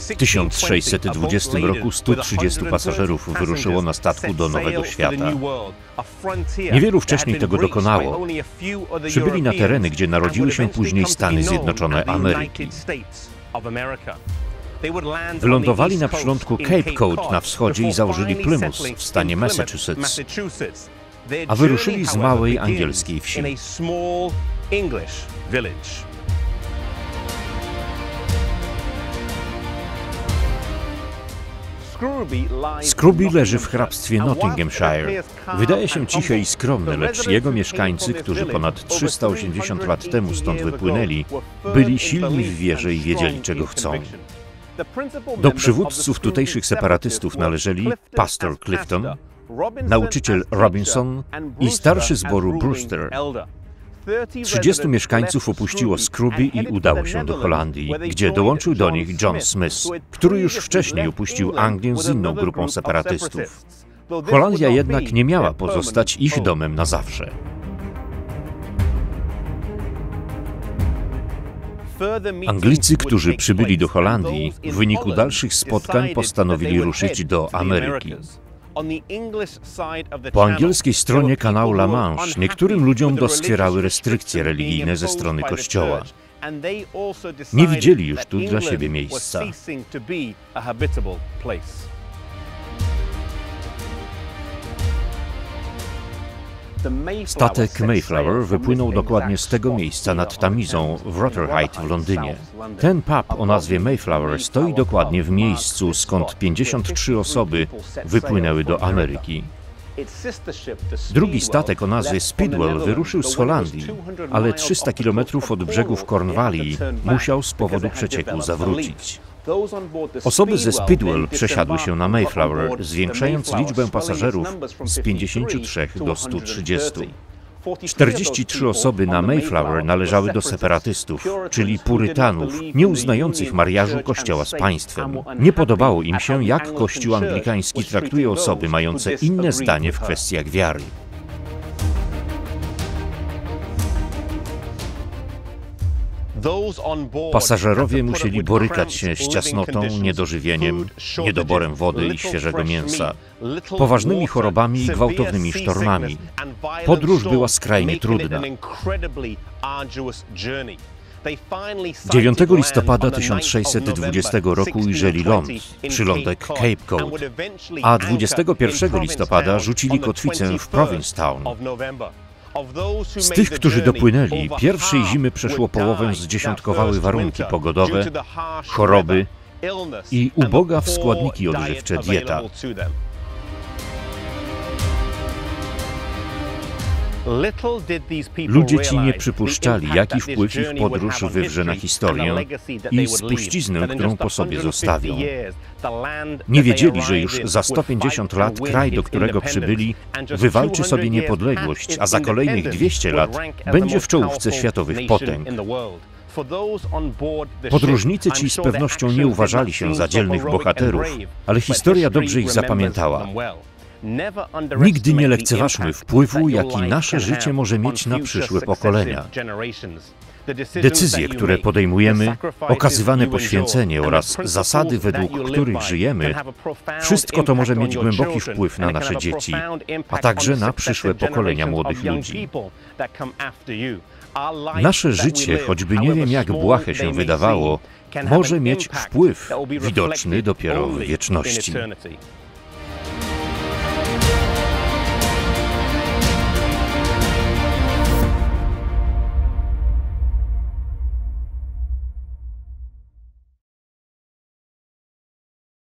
W 1620 roku 130 pasażerów wyruszyło na statku do Nowego Świata. Niewielu wcześniej tego dokonało. Przybyli na tereny, gdzie narodziły się później Stany Zjednoczone Ameryki. Wylądowali na przylądku Cape Cod na wschodzie i założyli Plymouth w stanie Massachusetts, a wyruszyli z małej angielskiej wsi. Scrooby leży w hrabstwie Nottinghamshire. Wydaje się cichy i skromny, lecz jego mieszkańcy, którzy ponad 380 lat temu stąd wypłynęli, byli silni w wierze i wiedzieli, czego chcą. Do przywódców tutejszych separatystów należeli pastor Clifton, nauczyciel Robinson i starszy zboru Brewster. 30 mieszkańców opuściło Scrooby i udało się do Holandii, gdzie dołączył do nich John Smith, który już wcześniej opuścił Anglię z inną grupą separatystów. Holandia jednak nie miała pozostać ich domem na zawsze. Anglicy, którzy przybyli do Holandii, w wyniku dalszych spotkań postanowili ruszyć do Ameryki. Po angielskiej stronie kanału La Manche niektórym ludziom doskwierały restrykcje religijne ze strony Kościoła. Nie widzieli już tu dla siebie miejsca. Statek Mayflower wypłynął dokładnie z tego miejsca nad Tamizą w Rotherhithe w Londynie. Ten pub o nazwie Mayflower stoi dokładnie w miejscu, skąd 53 osoby wypłynęły do Ameryki. Drugi statek o nazwie Speedwell wyruszył z Holandii, ale 300 km od brzegów Cornwalli musiał z powodu przecieku zawrócić. Osoby ze Speedwell przesiadły się na Mayflower, zwiększając liczbę pasażerów z 53 do 130. 43 osoby na Mayflower należały do separatystów, czyli purytanów, nie uznających mariażu Kościoła z państwem. Nie podobało im się, jak Kościół anglikański traktuje osoby mające inne zdanie w kwestiach wiary. Pasażerowie musieli borykać się z ciasnotą, niedożywieniem, niedoborem wody i świeżego mięsa, poważnymi chorobami i gwałtownymi sztormami. Podróż była skrajnie trudna. 9 listopada 1620 roku ujrzeli ląd, przylądek Cape Cod, a 21 listopada rzucili kotwicę w Provincetown. Z tych, którzy dopłynęli, pierwszej zimy przeszło połowę zdziesiątkowały warunki pogodowe, choroby i uboga w składniki odżywcze dieta. Ludzie ci nie przypuszczali, jaki wpływ ich podróż wywrze na historię i spuściznę, którą po sobie zostawią. Nie wiedzieli, że już za 150 lat kraj, do którego przybyli, wywalczy sobie niepodległość, a za kolejnych 200 lat będzie w czołówce światowych potęg. Podróżnicy ci z pewnością nie uważali się za dzielnych bohaterów, ale historia dobrze ich zapamiętała. Nigdy nie lekceważmy wpływu, jaki nasze życie może mieć na przyszłe pokolenia. Decyzje, które podejmujemy, okazywane poświęcenie oraz zasady, według których żyjemy, wszystko to może mieć głęboki wpływ na nasze dzieci, a także na przyszłe pokolenia młodych ludzi. Nasze życie, choćby nie wiem jak błahe się wydawało, może mieć wpływ widoczny dopiero w wieczności.